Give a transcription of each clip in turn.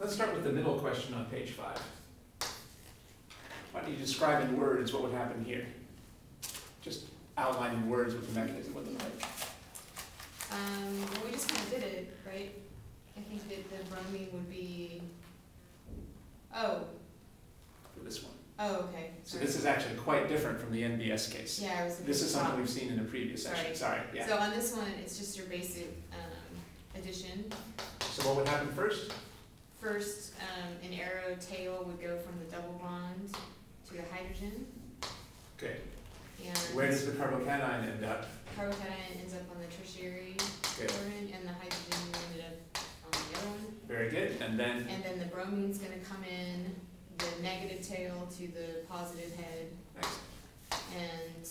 Let's start with the middle question on page five. Why don't you describe in words what would happen here? Just outline in words what the mechanism would look like. Um, well, we just kind of did it, right? I think that the bromine would be, oh, for this one. oh, okay, So sorry. this is actually quite different from the NBS case. Yeah, I was. This is something we've seen in a previous session, sorry, yeah. So on this one, it's just your basic, um, addition. So what would happen first? First, um, an arrow tail would go from the double bond to the hydrogen, Okay, and. where does the carbocation end up? Carbocation ends up on the tertiary Okay, and the hydrogen ended up on the other one. very good, and then, And then the bromine's gonna come in, the negative tail to the positive head, next, and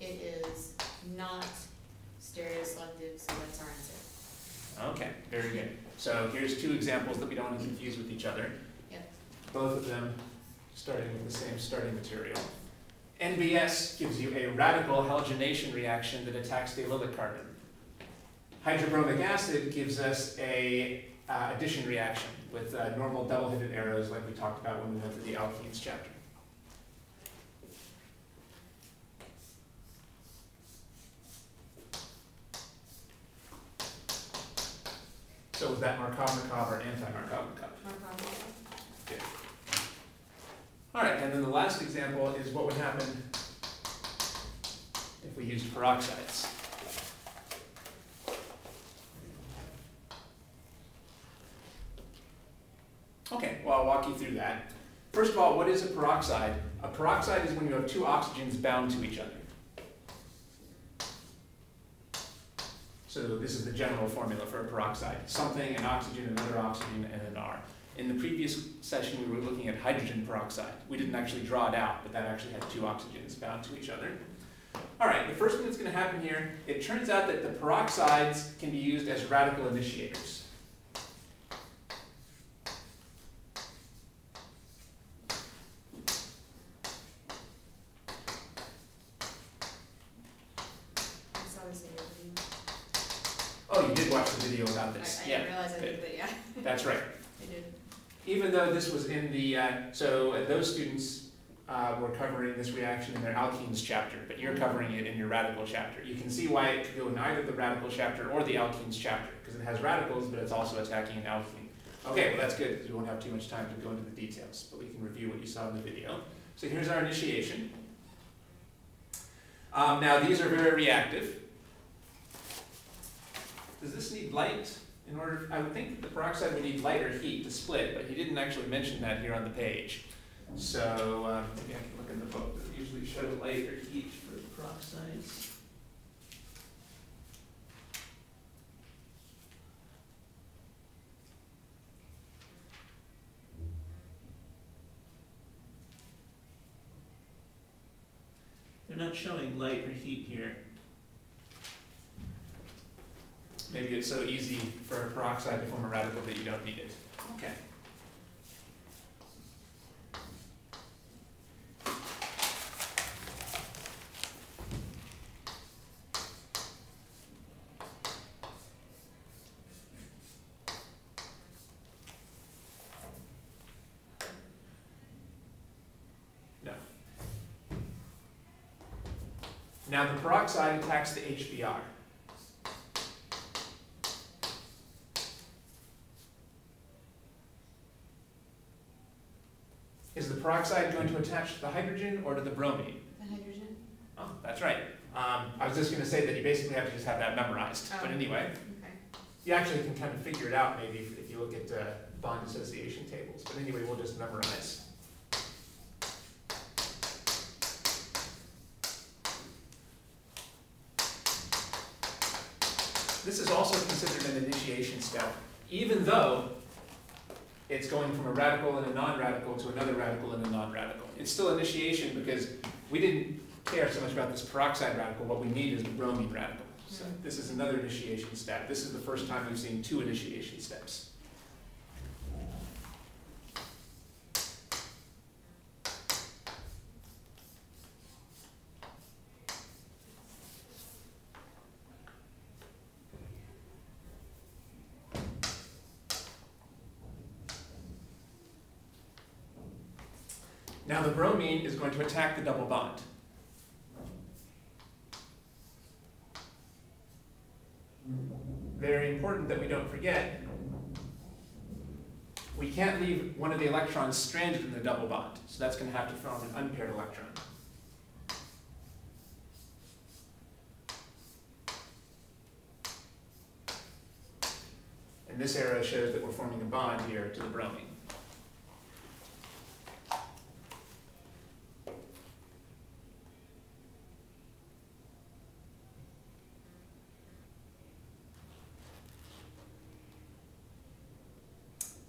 it is not stereoselective, so that's our answer. okay, very good. So here's two examples that we don't want to confuse with each other. Yep. Both of them starting with the same starting material. NBS gives you a radical halogenation reaction that attacks the allylic carbon. Hydrobromic acid gives us a uh, addition reaction with uh, normal double-headed arrows like we talked about when we went through the alkenes chapter. So was that Markovnikov or anti-Markovnikov? Markov. All right, and then the last example is what would happen if we used peroxides. Okay, well, I'll walk you through that. First of all, what is a peroxide? A peroxide is when you have two oxygens bound to each other. So this is the general formula for a peroxide. Something, an oxygen, another oxygen, and an R. In the previous session, we were looking at hydrogen peroxide. We didn't actually draw it out, but that actually had two oxygens bound to each other. All right, the first thing that's going to happen here, it turns out that the peroxides can be used as radical initiators. I saw this in your video. Oh, you did watch the video about I, this? I Yeah, didn't realize I did, but yeah, that's right. I did. Even though this was in the, uh, so uh, those students uh, were covering this reaction in their alkenes chapter, but you're covering it in your radical chapter. You can see why it could go in either the radical chapter or the alkenes chapter, because it has radicals, but it's also attacking an alkene. Okay, well that's good, because we won't have too much time to go into the details, but we can review what you saw in the video. So here's our initiation. Um, now these are very reactive. Does this need light in order, I would think the peroxide would need lighter heat to split, but he didn't actually mention that here on the page. So, um, maybe I can look in the book, it usually show light or heat for peroxides? They're not showing light or heat here. Maybe it's so easy for a peroxide to form a radical that you don't need it. Okay. No. Now the peroxide attacks the HBr. Is the peroxide going to attach to the hydrogen or to the bromine? The hydrogen? Oh, that's right. Um, I was just going to say that you basically have to just have that memorized. But Oh. anyway, Okay. you actually can kind of figure it out maybe if, if you look at uh, bond dissociation tables. But anyway, we'll just memorize. This is also considered an initiation step, even though it's going from a radical and a non-radical to another radical and a non-radical. It's still initiation because we didn't care so much about this peroxide radical. What we need is the bromine radical. So Mhm. this is another initiation step. This is the first time we've seen two initiation steps. Now the bromine is going to attack the double bond. Very important that we don't forget, we can't leave one of the electrons stranded in the double bond, so that's going to have to form an unpaired electron. And this arrow shows that we're forming a bond here to the bromine.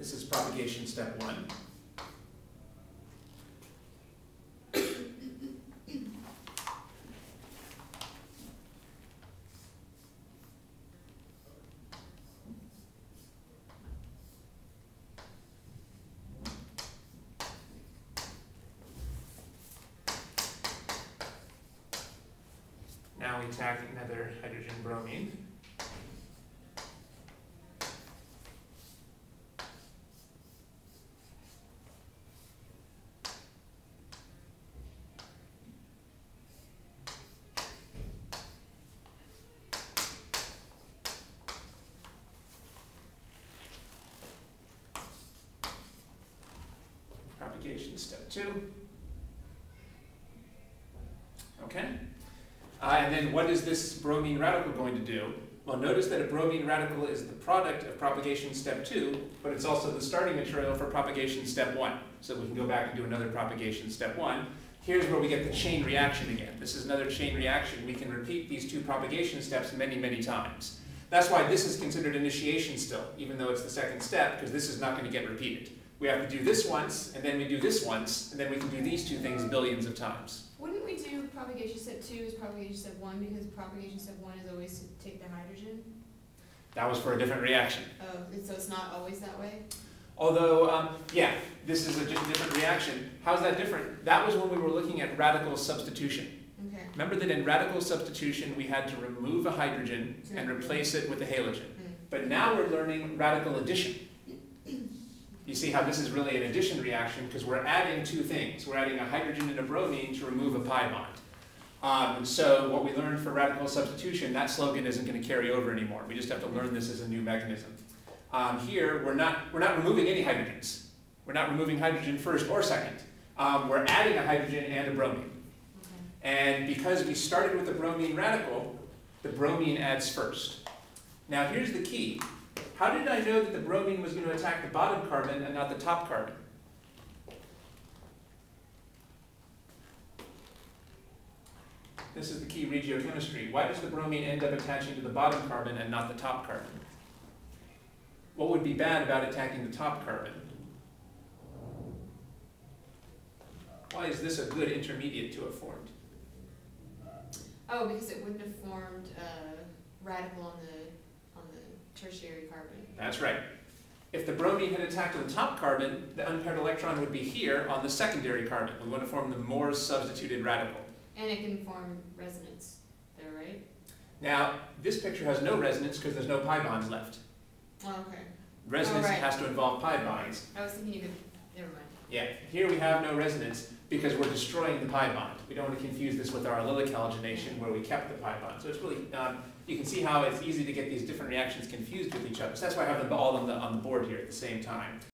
This is propagation step one. Now we tack another hydrogen bromine. Step two. Okay? Uh, and then what is this bromine radical going to do? Well, notice that a bromine radical is the product of propagation step two, but it's also the starting material for propagation step one. So we can go back and do another propagation step one. Here's where we get the chain reaction again. This is another chain reaction. We can repeat these two propagation steps many, many times. That's why this is considered initiation still, even though it's the second step, because this is not going to get repeated. We have to do this once, and then we do this once, and then we can do these two things billions of times. Wouldn't we do propagation step two as propagation step one, because propagation step one is always to take the hydrogen? That was for a different reaction. Oh, and so it's not always that way? Although, um, yeah, this is a di- different reaction. How's that different? That was when we were looking at radical substitution. Okay. Remember that in radical substitution, we had to remove a hydrogen and replace it with a halogen. Mm. But now we're learning radical addition. You see how this is really an addition reaction because we're adding two things. We're adding a hydrogen and a bromine to remove a pi bond. Um, so what we learned for radical substitution, that slogan isn't going to carry over anymore. We just have to learn this as a new mechanism. Um, here, we're not, we're not removing any hydrogens. We're not removing hydrogen first or second. Um, we're adding a hydrogen and a bromine. And because we started with the bromine radical, the bromine adds first. Now here's the key. How did I know that the bromine was going to attack the bottom carbon and not the top carbon? This is the key regiochemistry. Why does the bromine end up attaching to the bottom carbon and not the top carbon? What would be bad about attacking the top carbon? Why is this a good intermediate to have formed? Oh, because it wouldn't have formed uh, a radical on the, carbon. That's right. If the bromine had attacked the top carbon, the unpaired electron would be here on the secondary carbon. We want to form the Morse substituted radical. And it can form resonance there, right? Now, this picture has no resonance because there's no pi bonds left. Oh, okay. Resonance Oh, right. has to involve pi bonds. I was thinking you could, never mind. Yeah, here we have no resonance because we're destroying the pi bond. We don't want to confuse this with our allylic halogenation where we kept the pi bond. So it's really, um, you can see how it's easy to get these different reactions confused with each other. So that's why I have them all on the, on the board here at the same time.